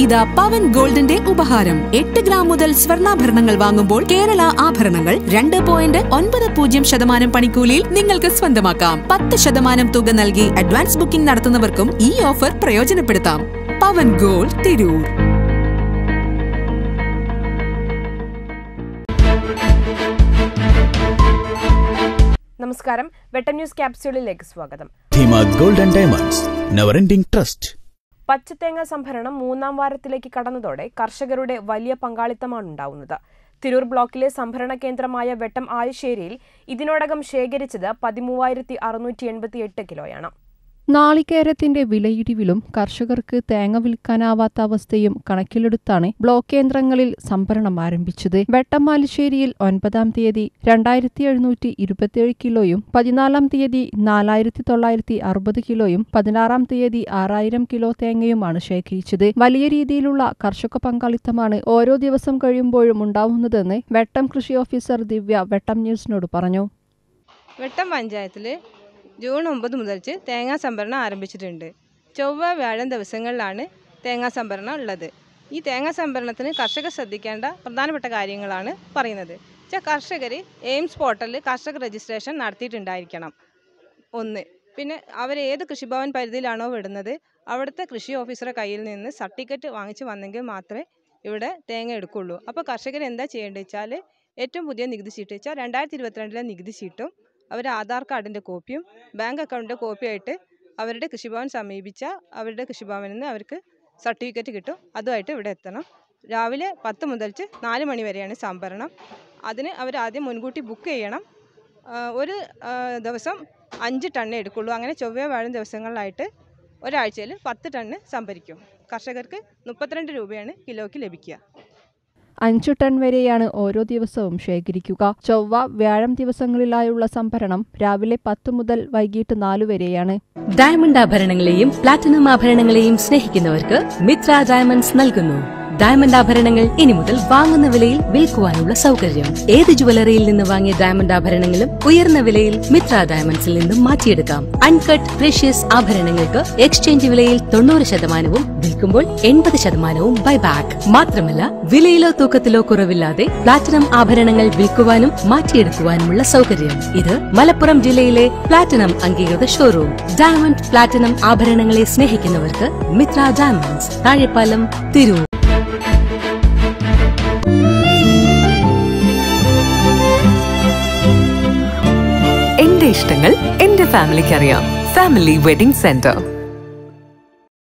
ഇതാ പവൻ ഗോൾഡിന്റെ ഉപഹാരം. എട്ട് ഗ്രാം മുതൽ സ്വർണാഭരണങ്ങൾ വാങ്ങുമ്പോൾ കേരള ആഭരണങ്ങൾ രണ്ട് പോയിന്റ് ഒൻപത് പൂജ്യം ശതമാനം പണിക്കൂലിയിൽ നിങ്ങൾക്ക് സ്വന്തമാക്കാം. പത്ത് ശതമാനം തുക നൽകി അഡ്വാൻസ് ബുക്കിംഗ് നടത്തുന്നവർക്കും ഈ ഓഫർ പ്രയോജനപ്പെടുത്താം. പവൻ ഗോൾഡ് തിരൂർ. നമസ്കാരം. വെട്ടം ന്യൂസ് ക്യാപ്സ്യൂളിലേക്ക് സ്വാഗതം. Gold and diamonds. Never ending trust പച്ചത്തേങ്ങ സംഭരണം മൂന്നാം വാരത്തിലേക്ക് കടന്നതോടെ കർഷകരുടെ വലിയ പങ്കാളിത്തമാണ് ഉണ്ടാവുന്നത്. തിരൂർ ബ്ലോക്കിലെ സംഭരണ കേന്ദ്രമായ വെട്ടം ആയശ്ശേരിയിൽ ഇതിനോടകം ശേഖരിച്ചത് പതിമൂവായിരത്തി അറുന്നൂറ്റി എൺപത്തി എട്ട് കിലോയാണ്. നാളികേരത്തിന്റെ വിലയിടിവിലും കർഷകർക്ക് തേങ്ങ വിൽക്കാനാവാത്ത അവസ്ഥയും കണക്കിലെടുത്താണ് ബ്ലോക്ക് കേന്ദ്രങ്ങളിൽ സംഭരണം ആരംഭിച്ചത്. വെട്ടമാലിശ്ശേരിയിൽ ഒൻപതാം തീയതി രണ്ടായിരത്തി എഴുന്നൂറ്റി ഇരുപത്തിയേഴ് കിലോയും പതിനാലാം തീയതി നാലായിരത്തി തൊള്ളായിരത്തി അറുപത് കിലോയും പതിനാറാം തീയതി ആറായിരം കിലോ തേങ്ങയുമാണ് ശേഖരിച്ചത്. വലിയ രീതിയിലുള്ള കർഷക പങ്കാളിത്തമാണ് ഓരോ ദിവസം കഴിയുമ്പോഴും ഉണ്ടാവുന്നതെന്ന് വെട്ടം കൃഷി ഓഫീസർ ദിവ്യ വെട്ടം ന്യൂസിനോട് പറഞ്ഞു. വെട്ടം പഞ്ചായത്തിൽ ജൂൺ ഒമ്പത് മുതൽ തേങ്ങാ സംഭരണം ആരംഭിച്ചിട്ടുണ്ട്. ചൊവ്വ വ്യാഴം ദിവസങ്ങളിലാണ് തേങ്ങാ സംഭരണം ഉള്ളത്. ഈ തേങ്ങാ സംഭരണത്തിന് കർഷകർ ശ്രദ്ധിക്കേണ്ട പ്രധാനപ്പെട്ട കാര്യങ്ങളാണ് പറയുന്നത്. കർഷകർ എയിംസ് പോർട്ടലിൽ കർഷക രജിസ്ട്രേഷൻ നടത്തിയിട്ടുണ്ടായിരിക്കണം. ഒന്ന് പിന്നെ അവർ ഏത് കൃഷിഭവൻ പരിധിയിലാണോ വിടുന്നത് അവിടുത്തെ കൃഷി ഓഫീസറെ കയ്യിൽ നിന്ന് സർട്ടിഫിക്കറ്റ് വാങ്ങിച്ച് വന്നെങ്കിൽ മാത്രമേ ഇവിടെ തേങ്ങ എടുക്കുള്ളൂ. അപ്പോൾ കർഷകർ എന്താ ചെയ്യേണ്ടത് വെച്ചാൽ ഏറ്റവും പുതിയ നികുതി ചീട്ട് വെച്ചാൽ രണ്ടായിരത്തി ഇരുപത്തിരണ്ടിലെ നികുതി ചീട്ടും അവർ ആധാർ കാർഡിന്റെ കോപ്പിയും ബാങ്ക് അക്കൗണ്ടിന്റെ കോപ്പിയായിട്ട് അവരുടെ കൃഷിഭവൻ സമീപിച്ച അവരുടെ കൃഷിഭവനിൽ നിന്ന് അവർക്ക് സർട്ടിഫിക്കറ്റ് കിട്ടും. അതുമായിട്ട് ഇവിടെ എത്തണം. രാവിലെ പത്ത് മുതൽച്ച് നാല് മണി വരെയാണ് സംഭരണം. അതിന് അവർ ആദ്യം മുൻകൂട്ടി ബുക്ക് ചെയ്യണം. ഒരു ദിവസം അഞ്ച് ടണ്ണേ എടുക്കുള്ളൂ. അങ്ങനെ ചൊവ്വ വാഴും ദിവസങ്ങളിലായിട്ട് ഒരാഴ്ചയിൽ പത്ത് ടണ്ണ് സംഭരിക്കും. കർഷകർക്ക് മുപ്പത്തിരണ്ട് രൂപയാണ് കിലോയ്ക്ക് ലഭിക്കുക. അഞ്ചു ടൺ വരെയാണ് ഓരോ ദിവസവും ശേഖരിക്കുക. ചൊവ്വ വ്യാഴം ദിവസങ്ങളിലായുള്ള സംഭരണം രാവിലെ പത്ത് മുതൽ വൈകിട്ട് നാലു വരെയാണ്. ഡയമണ്ട് ആഭരണങ്ങളെയും പ്ലാറ്റിനം ആഭരണങ്ങളെയും സ്നേഹിക്കുന്നവർക്ക് മിത്ര ഡയമണ്ട്സ് നൽകുന്നു. ഡയമണ്ട് ആഭരണങ്ങൾ ഇനി മുതൽ വാങ്ങുന്ന വിലയിൽ വിൽക്കുവാനുള്ള സൗകര്യം. ഏത് ജുവലറിയിൽ നിന്ന് വാങ്ങിയ ഡയമണ്ട് ആഭരണങ്ങളും ഉയർന്ന വിലയിൽ മിത്ര ഡയമണ്ട്സിൽ നിന്നും മാറ്റിയെടുക്കാം. അൺകട്ട് പ്രഷ്യസ് ആഭരണങ്ങൾക്ക് എക്സ്ചേഞ്ച് വിലയിൽ തൊണ്ണൂറ് ശതമാനവും വിൽക്കുമ്പോൾ എൺപത് ശതമാനവും ബൈബാക്ക് മാത്രമല്ല വിലയിലോ തൂക്കത്തിലോ കുറവില്ലാതെ പ്ലാറ്റിനം ആഭരണങ്ങൾ വിൽക്കുവാനും മാറ്റിയെടുക്കുവാനുമുള്ള സൗകര്യം. ഇത് മലപ്പുറം ജില്ലയിലെ പ്ലാറ്റിനം അംഗീകൃത ഷോറൂം ഡയമണ്ട് പ്ലാറ്റിനം ആഭരണങ്ങളെ സ്നേഹിക്കുന്നവർക്ക് മിത്ര ഡയമണ്ട്സ് താഴെപ്പാലം തിരൂർ. ഇഷ്ടങ്ങൾ എന്റെ ഫാമിലിക്ക് അറിയാം ഫാമിലി വെഡിംഗ് സെന്റർ.